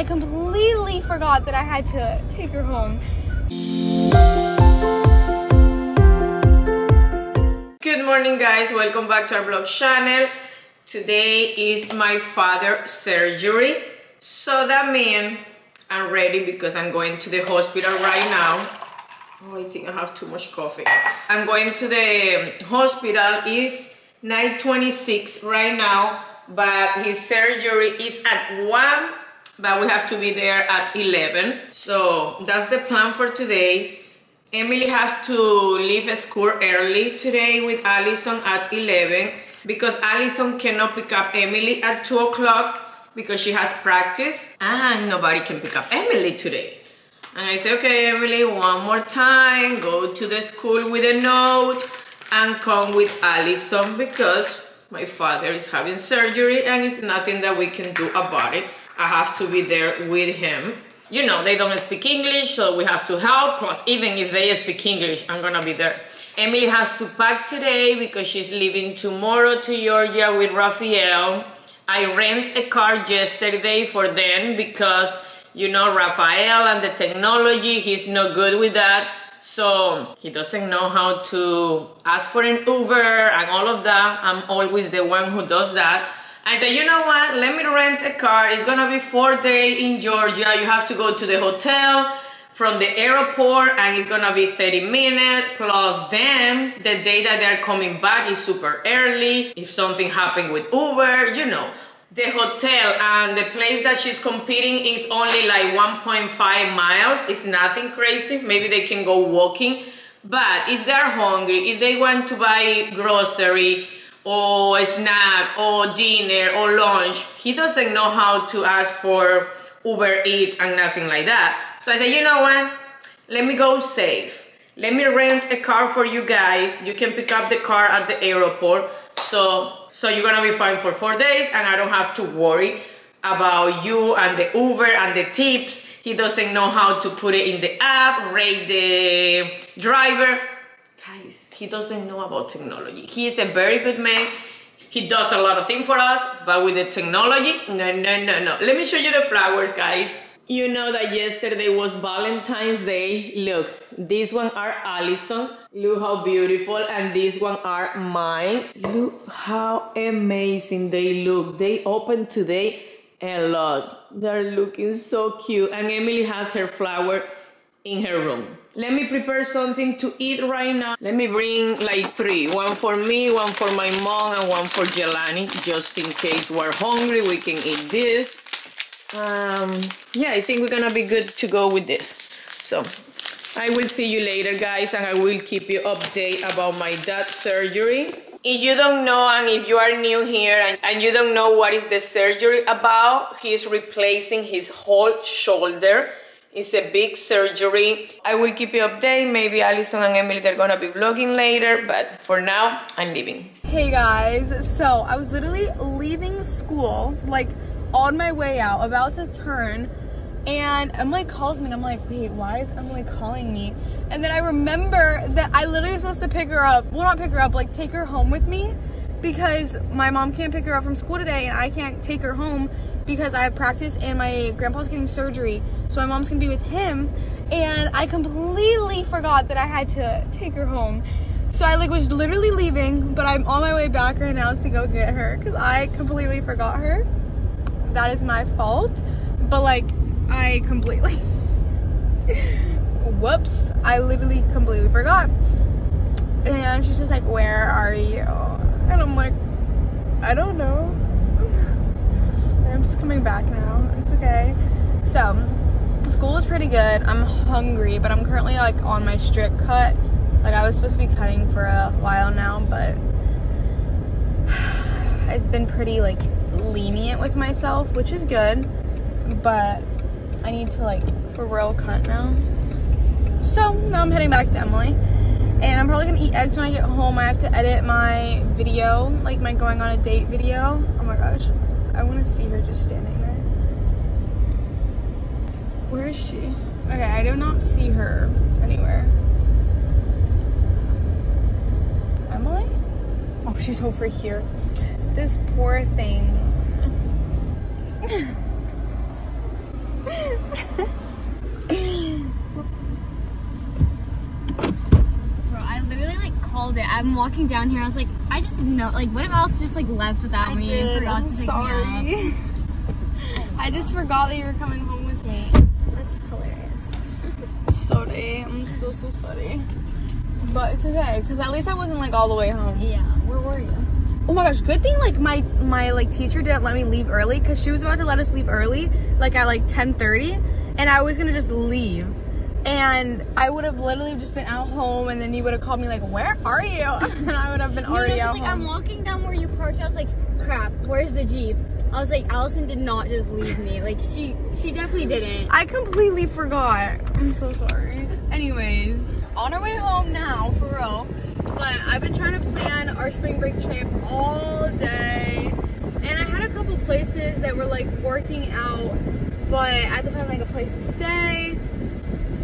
I completely forgot that I had to take her home. Good morning guys, welcome back to our vlog channel. Today is my father's surgery. So that means I'm ready because I'm going to the hospital right now. Oh, I think I have too much coffee. I'm going to the hospital. It's 9.26 right now, but his surgery is at 1, but we have to be there at 11. So that's the plan for today. Emily has to leave school early today with Allison at 11 because Allison cannot pick up Emily at 2 o'clock because she has practice and nobody can pick up Emily today. And I say, okay, Emily, one more time, go to the school with a note and come with Allison because my father is having surgery and it's nothing that we can do about it. I have to be there with him. You know, they don't speak English, so we have to help. Plus, even if they speak English, I'm gonna be there. Emily has to pack today because she's leaving tomorrow to Georgia with Raphael. I rent a car yesterday for them because, you know, Raphael and the technology, he's not good with that. So he doesn't know how to ask for an Uber and all of that. I'm always the one who does that. I said, you know what, let me rent a car. It's gonna be four days in Georgia. You have to go to the hotel from the airport and it's gonna be 30 minutes. Plus then the day that they're coming back is super early. If something happened with uber you know. The hotel and the place that she's competing is only like 1.5 miles. It's nothing crazy. Maybe they can go walking. But if they're hungry if they want to buy grocery or a snack or dinner or lunch he doesn't know how to ask for uber eats and nothing like that so I said, you know what? Let me go safe. Let me rent a car for you guys. You can pick up the car at the airport. So, so you're gonna be fine for four days and I don't have to worry about you and the Uber and the tips. He doesn't know how to put it in the app, rate the driver. Guys, he doesn't know about technology. He is a very good man. He does a lot of things for us, but with the technology, no, no, no, no. Let me show you the flowers, guys. You know that yesterday was Valentine's Day. Look, these one are Allison. Look how beautiful. And these one are mine. Look how amazing they look. They opened today and look, they're looking so cute. And Emily has her flower in her room. Let me prepare something to eat right now. Let me bring like three. One for me, one for my mom, and one for Jelani. Just in case we're hungry, we can eat this um, yeah, I think we're gonna be good to go with this. So I will see you later, guys, and I will keep you update about my dad's surgery. If you don't know and if you are new here and, and you don't know what is the surgery about, he's replacing his whole shoulder. It's a big surgery. I will keep you update. Maybe Allison and Emily, they're gonna be vlogging later, but for now, I'm leaving. Hey guys, so I was literally leaving school, like on my way out, about to turn, and Emily calls me and I'm like, wait, why is Emily calling me? And then I remember that I literally was supposed to pick her up. Well, not pick her up, like take her home with me because my mom can't pick her up from school today and I can't take her home because I have practice and my grandpa's getting surgery. So my mom's gonna be with him. And I completely forgot that I had to take her home. So I like was literally leaving, but I'm on my way back right now to go get her because I completely forgot her that is my fault. But like, I completely, whoops, I literally completely forgot. And she's just like, where are you? And I'm like, I don't know. I'm just coming back now. It's okay. So, school is pretty good. I'm hungry, but I'm currently like on my strict cut. Like I was supposed to be cutting for a while now, but I've been pretty like lenient with myself, which is good, but I need to like for real cut now. So now I'm heading back to Emily. And I'm probably gonna eat eggs when I get home. I have to edit my video, like my going on a date video. Oh my gosh. I wanna see her just standing there. Where is she? Okay, I do not see her anywhere. Emily? Oh, she's over here. This poor thing. Bro, I literally like called it. I'm walking down here. I was like, I just know. Like, what if Alice just like left without I me did. and forgot I'm to pick me up? sorry. I just forgot that you were coming home with me. That's hilarious. Sorry. I'm so so sorry. But it's okay, cause at least I wasn't like all the way home. Yeah. Where were you? Oh my gosh, good thing like my my like teacher didn't let me leave early because she was about to let us leave early, like at like 10:30, and I was gonna just leave. And I would have literally just been out home, and then you would have called me like, "Where are you?" And I would have been already 'cause, out like home. I'm walking down where you parked. I was like, crap. Where's the jeep? I was like, Allison did not just leave me. Like she, she definitely didn't. I completely forgot. I'm so sorry. Anyways, on our way home now, for real. But I've been trying to plan our spring break trip all day. And I had a couple places that were like working out, but I had to find like a place to stay.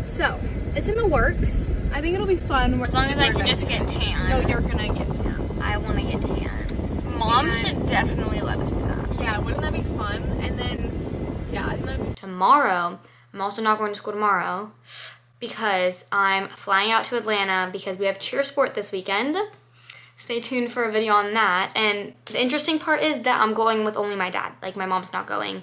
So, it's in the works. I think it'll be fun. As long as I can just get tan. No, you're gonna get tan. I want to get tan. Mom And- should definitely let us do that. Yeah, wouldn't that be fun? And then, yeah, I think that'd be tomorrow. I'm also not going to school tomorrow because I'm flying out to Atlanta because we have CheerSport this weekend. Stay tuned for a video on that. And the interesting part is that I'm going with only my dad. Like my mom's not going,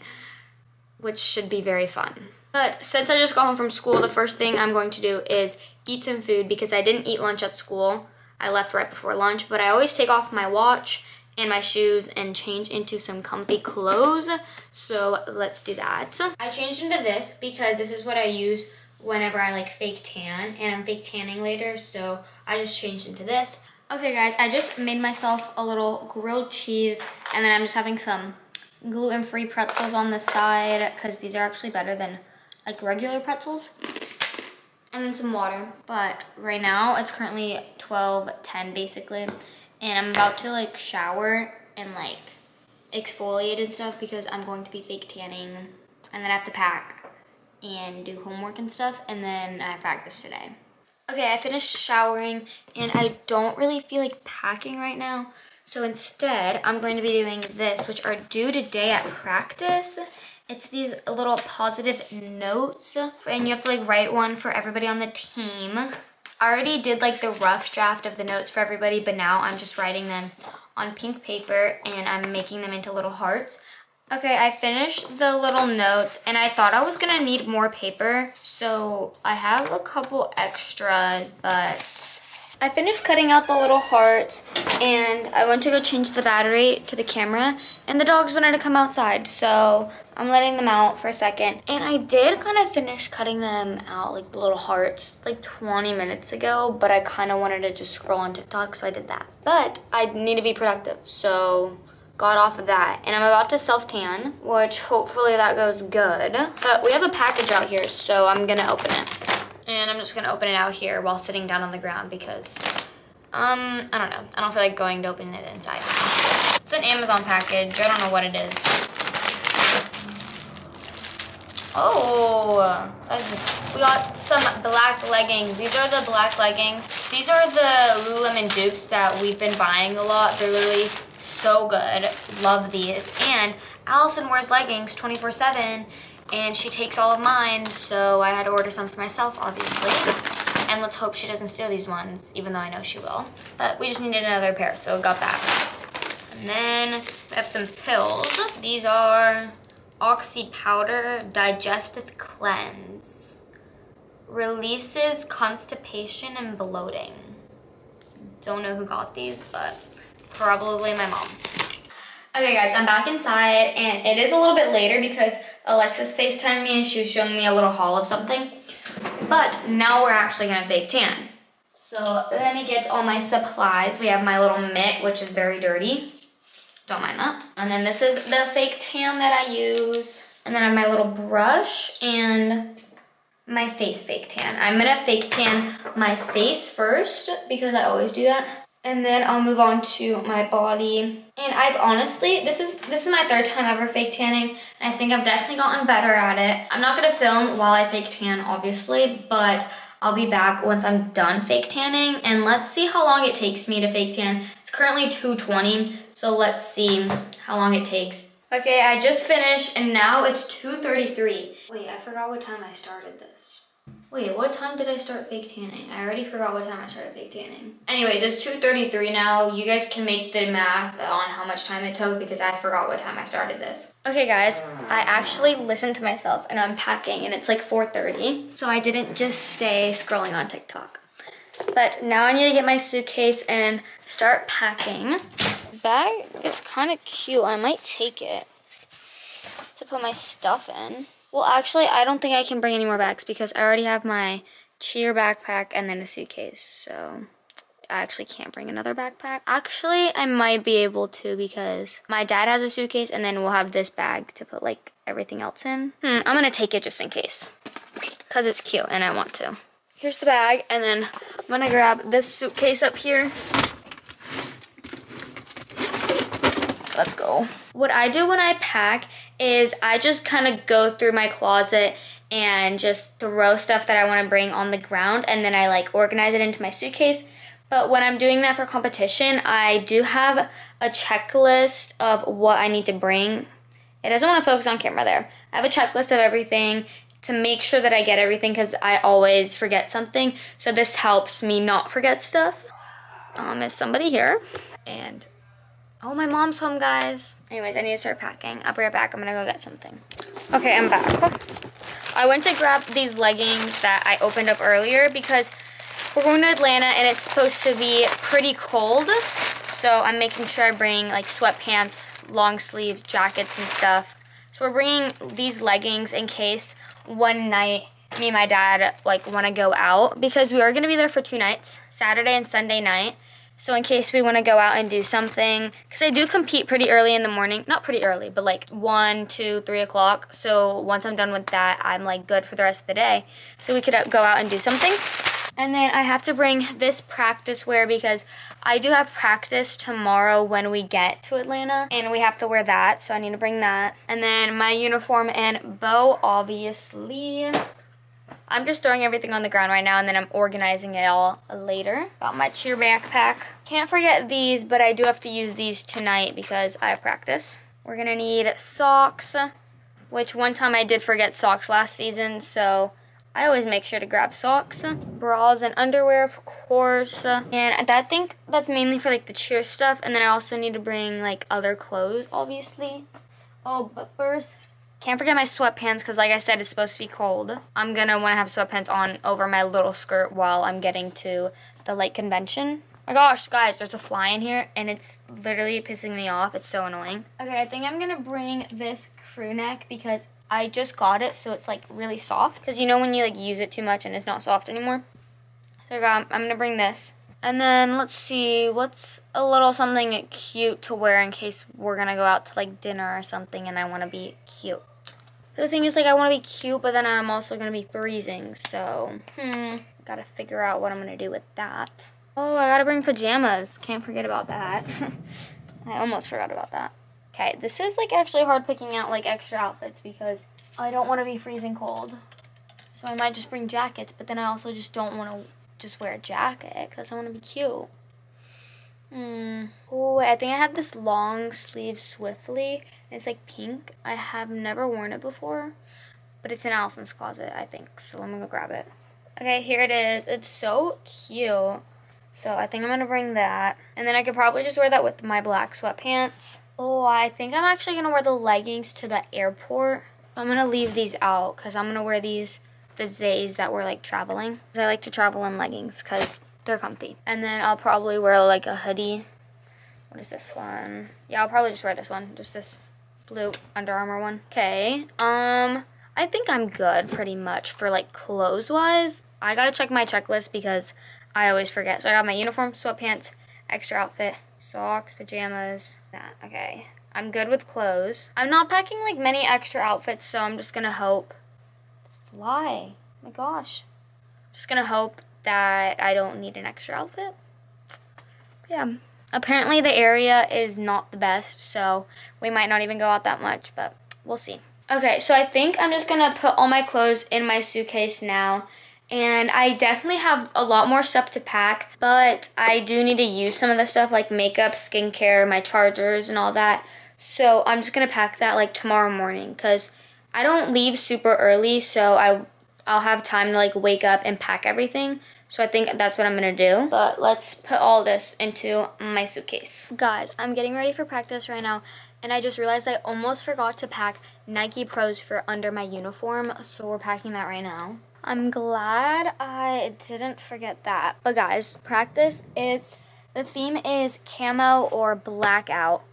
which should be very fun. But since I just got home from school, the first thing I'm going to do is eat some food because I didn't eat lunch at school. I left right before lunch, but I always take off my watch and my shoes and change into some comfy clothes. So let's do that. I changed into this because this is what I use whenever I like fake tan and I'm fake tanning later. So I just changed into this. Okay guys, I just made myself a little grilled cheese and then I'm just having some gluten-free pretzels on the side because these are actually better than like regular pretzels and then some water. But right now it's currently 12:10 basically. And I'm about to like shower and like exfoliate and stuff because I'm going to be fake tanning. And then I have to pack and do homework and stuff. And then I practice today. Okay, I finished showering and I don't really feel like packing right now. So instead, I'm going to be doing this, which are due today at practice. It's these little positive notes, and you have to like write one for everybody on the team. I already did like the rough draft of the notes for everybody, but now I'm just writing them on pink paper and I'm making them into little hearts. Okay, I finished the little notes and I thought I was gonna need more paper, so I have a couple extras, but I finished cutting out the little hearts and I went to go change the battery to the camera and the dogs wanted to come outside, so I'm letting them out for a second. And I did kind of finish cutting them out, like the little hearts, like 20 minutes ago, but I kind of wanted to just scroll on TikTok, so I did that. But I need to be productive, so got off of that. And I'm about to self-tan, which hopefully that goes good. But we have a package out here, so I'm gonna open it. And I'm just gonna open it out here while sitting down on the ground because, um, I don't know. I don't feel like going to open it inside. It's an Amazon package. I don't know what it is. Oh, we got some black leggings. These are the black leggings. These are the Lululemon dupes that we've been buying a lot. They're literally so good. Love these. And Allison wears leggings 24-7 and she takes all of mine, so I had to order some for myself, obviously. And let's hope she doesn't steal these ones, even though I know she will. But we just needed another pair, so got that. And then we have some pills. These are Oxy Powder Digestive Cleanse. Releases constipation and bloating. Don't know who got these, but probably my mom. Okay guys, I'm back inside and it is a little bit later because Alexis FaceTimed me and she was showing me a little haul of something. But now we're actually gonna fake tan. So let me get all my supplies. We have my little mitt, which is very dirty. Don't mind that. And then this is the fake tan that I use. And then I have my little brush and my face fake tan. I'm gonna fake tan my face first because I always do that. And then I'll move on to my body. And I've honestly, this is this is my third time ever fake tanning. And I think I've definitely gotten better at it. I'm not gonna film while I fake tan, obviously, but I'll be back once I'm done fake tanning. And let's see how long it takes me to fake tan. Currently 2.20, so let's see how long it takes. Okay, I just finished and now it's 2.33. Wait, I forgot what time I started this. Wait, what time did I start fake tanning? I already forgot what time I started fake tanning. Anyways, it's 2.33 now. You guys can make the math on how much time it took because I forgot what time I started this. Okay guys, I actually listened to myself and I'm packing and it's like 4.30. So I didn't just stay scrolling on TikTok. But now I need to get my suitcase and start packing. The bag is kind of cute. I might take it to put my stuff in. Well, actually, I don't think I can bring any more bags because I already have my cheer backpack and then a suitcase. So I actually can't bring another backpack. Actually, I might be able to because my dad has a suitcase and then we'll have this bag to put like everything else in. Hmm, I'm gonna take it just in case because it's cute and I want to. Here's the bag and then I'm gonna grab this suitcase up here. Let's go. What I do when I pack is I just kind of go through my closet and just throw stuff that I want to bring on the ground and then I like organize it into my suitcase. But when I'm doing that for competition, I do have a checklist of what I need to bring. It doesn't want to focus on camera there. I have a checklist of everything to make sure that I get everything because I always forget something. So this helps me not forget stuff. Um, is somebody here? And Oh, my mom's home, guys. Anyways, I need to start packing. I'll be right back. I'm gonna go get something. Okay, I'm back. I went to grab these leggings that I opened up earlier because we're going to Atlanta and it's supposed to be pretty cold. So I'm making sure I bring like sweatpants, long sleeves, jackets and stuff. So we're bringing these leggings in case one night me and my dad like want to go out because we are going to be there for two nights, Saturday and Sunday night. So in case we want to go out and do something, because I do compete pretty early in the morning, not pretty early, but like one, two, three o'clock. So once I'm done with that, I'm like good for the rest of the day. So we could uh, go out and do something. And then I have to bring this practice wear because I do have practice tomorrow when we get to Atlanta. And we have to wear that, so I need to bring that. And then my uniform and bow, obviously. I'm just throwing everything on the ground right now and then I'm organizing it all later. Got my cheer backpack. Can't forget these, but I do have to use these tonight because I have practice. We're gonna need socks, which one time I did forget socks last season, so I always make sure to grab socks. Bras and underwear, of course. And I think that's mainly for like the cheer stuff. And then I also need to bring like other clothes, obviously. Oh, but first, can't forget my sweatpants because like I said, it's supposed to be cold. I'm gonna wanna have sweatpants on over my little skirt while I'm getting to the lake convention. My gosh, guys, there's a fly in here and it's literally pissing me off. It's so annoying. Okay, I think I'm gonna bring this crew neck because I just got it so it's like really soft. Because you know when you like use it too much and it's not soft anymore? So I got, I'm gonna bring this. And then let's see, what's a little something cute to wear in case we're gonna go out to like dinner or something and I wanna be cute. The thing is, like, I want to be cute, but then I'm also going to be freezing, so, hmm, gotta figure out what I'm going to do with that. Oh, I gotta bring pajamas. Can't forget about that. I almost forgot about that. Okay, this is, like, actually hard picking out, like, extra outfits because I don't want to be freezing cold. So I might just bring jackets, but then I also just don't want to just wear a jacket because I want to be cute. Hmm. Oh, I think I have this long sleeve Swiftly. It's like pink. I have never worn it before, but it's in Allison's closet, I think. So let me go grab it. Okay, here it is. It's so cute. So I think I'm gonna bring that. And then I could probably just wear that with my black sweatpants. Oh, I think I'm actually gonna wear the leggings to the airport. I'm gonna leave these out because I'm gonna wear these the days that we're like traveling. I like to travel in leggings because they're comfy. And then I'll probably wear like a hoodie. What is this one? Yeah, I'll probably just wear this one. Just this blue Under Armour one. Okay. Um, I think I'm good pretty much for like clothes wise. I gotta check my checklist because I always forget. So I got my uniform, sweatpants, extra outfit, socks, pajamas, that. Okay. I'm good with clothes. I'm not packing like many extra outfits, so I'm just gonna hope. It's fly. My gosh. Just gonna hope that I don't need an extra outfit. Yeah. Apparently the area is not the best, so we might not even go out that much, but we'll see. Okay, so I think I'm just gonna put all my clothes in my suitcase now. And I definitely have a lot more stuff to pack, but I do need to use some of the stuff like makeup, skincare, my chargers, and all that. So I'm just gonna pack that like tomorrow morning because I don't leave super early, so I I'll have time to like wake up and pack everything. So I think that's what I'm gonna do. But let's put all this into my suitcase. Guys, I'm getting ready for practice right now and I just realized I almost forgot to pack Nike Pros for under my uniform, so we're packing that right now. I'm glad I didn't forget that. But guys, practice, it's, the theme is camo or blackout.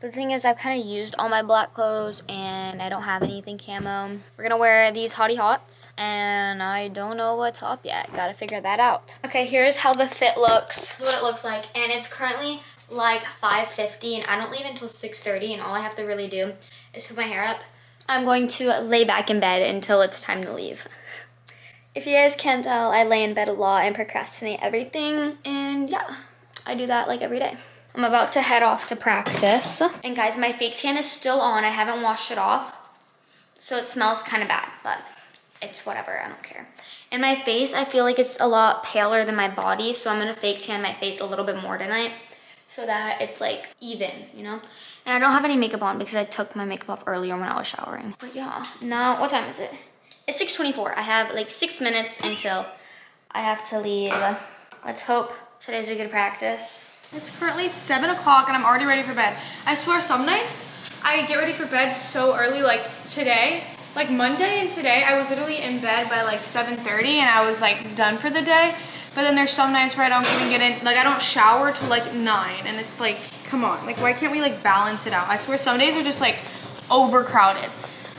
The thing is, I've kind of used all my black clothes and I don't have anything camo. We're gonna wear these Hotty Hots and I don't know what's up yet. Gotta figure that out. Okay, here's how the fit looks. This is what it looks like. And it's currently like 5.50 and I don't leave until 6.30 and all I have to really do is put my hair up. I'm going to lay back in bed until it's time to leave. If you guys can't tell, I lay in bed a lot and procrastinate everything. And yeah, I do that like every day. I'm about to head off to practice. And guys, my fake tan is still on. I haven't washed it off. So it smells kind of bad, but it's whatever, I don't care. And my face, I feel like it's a lot paler than my body, so I'm gonna fake tan my face a little bit more tonight so that it's like even, you know? And I don't have any makeup on because I took my makeup off earlier when I was showering. But yeah, now, what time is it? It's 6.24. I have like six minutes until I have to leave. Let's hope today's a good practice. It's currently seven o'clock and I'm already ready for bed. I swear some nights I get ready for bed so early, like today, like Monday and today, I was literally in bed by like 7.30 and I was like done for the day. But then there's some nights where I don't even get in, like I don't shower till like nine and it's like, come on, like why can't we like balance it out? I swear some days are just like overcrowded.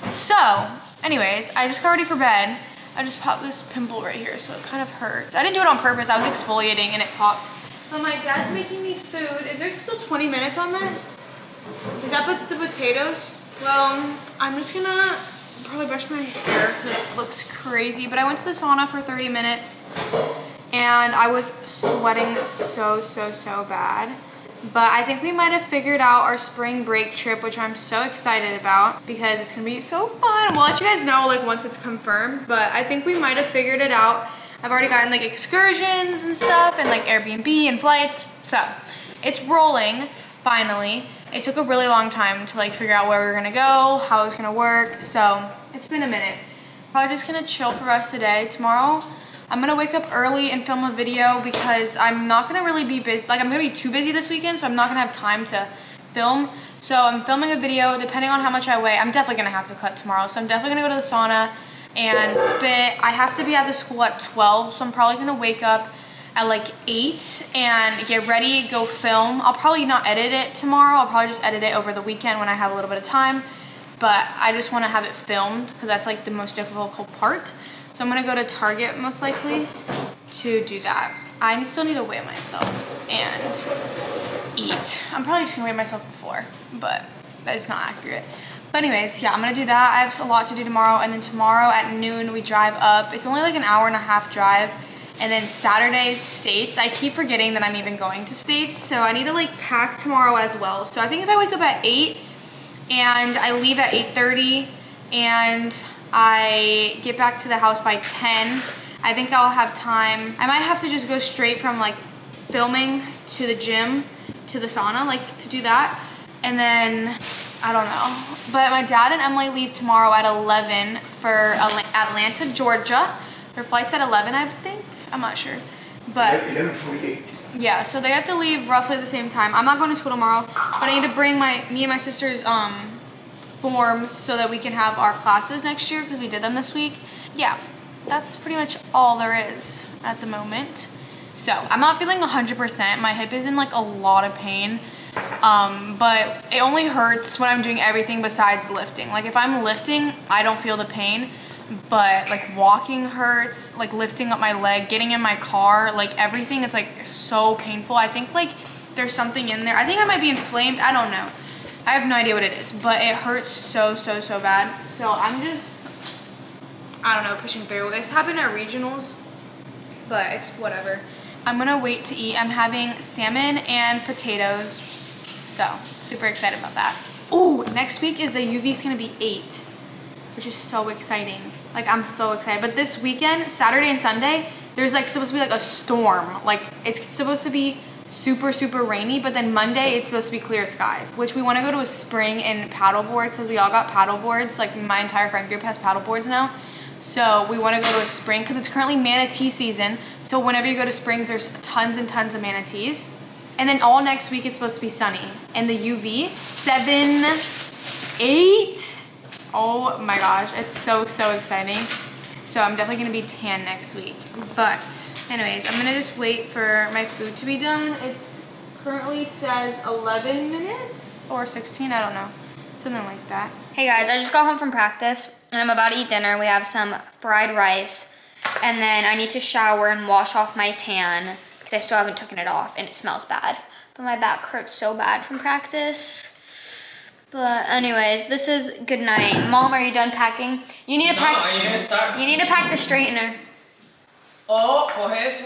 So, anyways, I just got ready for bed. I just popped this pimple right here, so it kind of hurts. I didn't do it on purpose, I was exfoliating and it popped. So my dad's making me food. Is there still 20 minutes on that? Is that but the potatoes? Well, I'm just gonna probably brush my hair because it looks crazy. But I went to the sauna for 30 minutes and I was sweating so, so, so bad. But I think we might have figured out our spring break trip, which I'm so excited about because it's gonna be so fun. We'll let you guys know like once it's confirmed, but I think we might have figured it out. I've already gotten like excursions and stuff and like Airbnb and flights. So it's rolling finally. It took a really long time to like figure out where we were gonna go, how it was gonna work. So it's been a minute. Probably just gonna chill for us rest of the day. Tomorrow, I'm gonna wake up early and film a video because I'm not gonna really be busy. Like I'm gonna be too busy this weekend, so I'm not gonna have time to film. So I'm filming a video, depending on how much I weigh, I'm definitely gonna have to cut tomorrow. So I'm definitely gonna go to the sauna and spit. I have to be at the school at 12, so I'm probably gonna wake up at like 8 and get ready, go film. I'll probably not edit it tomorrow. I'll probably just edit it over the weekend when I have a little bit of time. But I just want to have it filmed because that's like the most difficult part. So I'm to go to Target most likely to do that. I still need to weigh myself and eat. I'm probably just to weigh myself before, but that's not accurate. But anyways, yeah, I'm gonna do that. I have a lot to do tomorrow, and then tomorrow at noon we drive up. It's only like an hour and a half drive, and then Saturday, States. I keep forgetting that I'm even going to States, so I need to like pack tomorrow as well. So I think if I wake up at 8 and I leave at 8.30 and I get back to the house by 10, I think I'll have time. I might have to just go straight from like filming to the gym to the sauna, like to do that. And then I don't know. But my dad and Emily leave tomorrow at 11 for Atlanta, Georgia. Their flight's at 11, I think. I'm not sure. But 11:48. yeah, so they have to leave roughly the same time. I'm not going to school tomorrow, but I need to bring my me and my sister's um forms so that we can have our classes next year because we did them this week. Yeah, that's pretty much all there is at the moment. So I'm not feeling 100%. My hip is in like a lot of pain. Um, but it only hurts when I'm doing everything besides lifting. Like if I'm lifting, I don't feel the pain, but like walking hurts, like lifting up my leg, getting in my car, like everything, it's like so painful. I think like there's something in there. I think I might be inflamed. I don't know. I have no idea what it is, but it hurts so, so, so bad. So I'm just, I don't know, pushing through. This happened at regionals, but it's whatever. I'm gonna wait to eat. I'm having salmon and potatoes. So, super excited about that. Oh, next week is the UV's gonna be eight, which is so exciting. Like, I'm so excited. But this weekend, Saturday and Sunday, there's like supposed to be like a storm. Like, it's supposed to be super super rainy. But then Monday it's supposed to be clear skies, which we want to go to a spring and paddleboard because we all got paddleboards. Like my entire friend group has paddleboards now. So we want to go to a spring because it's currently manatee season. So whenever you go to springs, there's tons and tons of manatees. And then all next week it's supposed to be sunny. And the UV, seven, eight. Oh my gosh, it's so, so exciting. So I'm definitely gonna be tan next week. But anyways, I'm gonna just wait for my food to be done. It's currently says 11 minutes or 16, I don't know. Something like that. Hey guys, I just got home from practice and I'm about to eat dinner. We have some fried rice and then I need to shower and wash off my tan because I still haven't taken it off and it smells bad. But my back hurts so bad from practice. But anyways, this is good night. Mom, are you done packing? You need to pack No, you didn't start. you need to pack the straightener. Oh, coge eso.